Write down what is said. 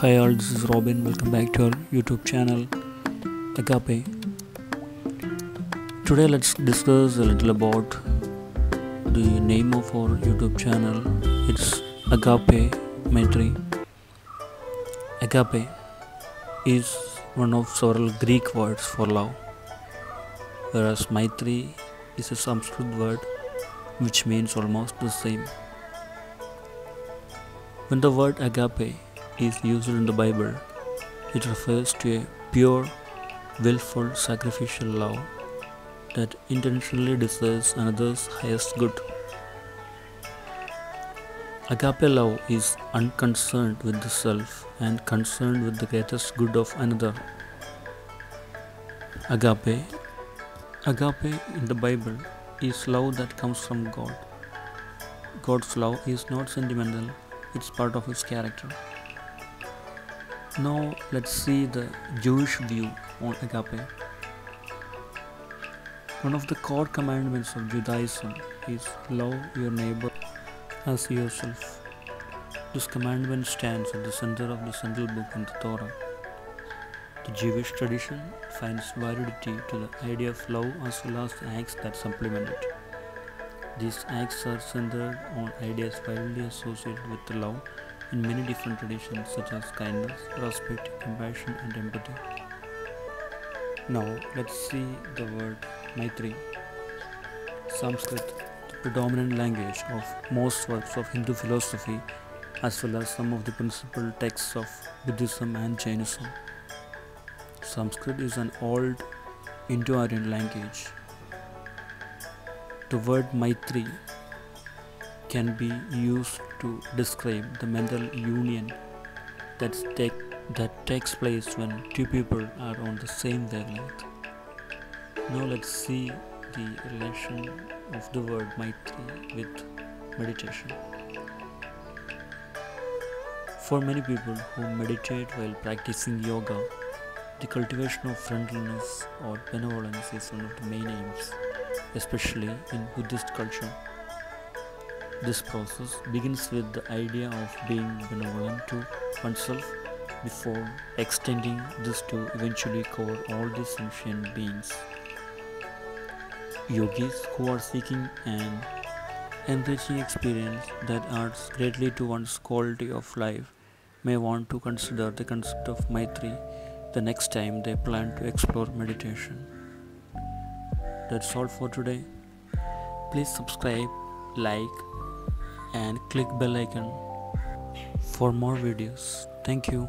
Hi all, this is Robin. Welcome back to our YouTube channel Agape. Today let's discuss a little about the name of our YouTube channel. It's Agape Maitri. Agape is one of several Greek words for love, whereas Maitri is a Sanskrit word which means almost the same. When the word agape is used in the Bible, it refers to a pure, willful, sacrificial love that intentionally desires another's highest good. Agape love is unconcerned with the self and concerned with the greatest good of another. Agape Agape in the Bible is love that comes from God. God's love is not sentimental, it's part of his character. Now let's see the Jewish view on agape. One of the core commandments of Judaism is love your neighbor as yourself. This commandment stands at the center of the central book in the Torah. The Jewish tradition finds validity to the idea of love as well as acts that supplement it. These acts are centered on ideas widely associated with love in many different traditions such as kindness, respect, compassion, and empathy. Now let's see the word Maitri. Sanskrit, the predominant language of most works of Hindu philosophy, as well as some of the principal texts of Buddhism and Jainism. Sanskrit is an old Indo-Aryan language the word Maitri can be used to describe the mental union that's take, that takes place when two people are on the same wavelength. Now let's see the relation of the word Maitri with meditation. For many people who meditate while practicing yoga, the cultivation of friendliness or benevolence is one of the main aims especially in Buddhist culture. This process begins with the idea of being benevolent to oneself before extending this to eventually cover all the sentient beings. Yogis who are seeking an enriching experience that adds greatly to one's quality of life may want to consider the concept of Maitri the next time they plan to explore meditation. That's all for today. Please subscribe, like and click bell icon for more videos. Thank you.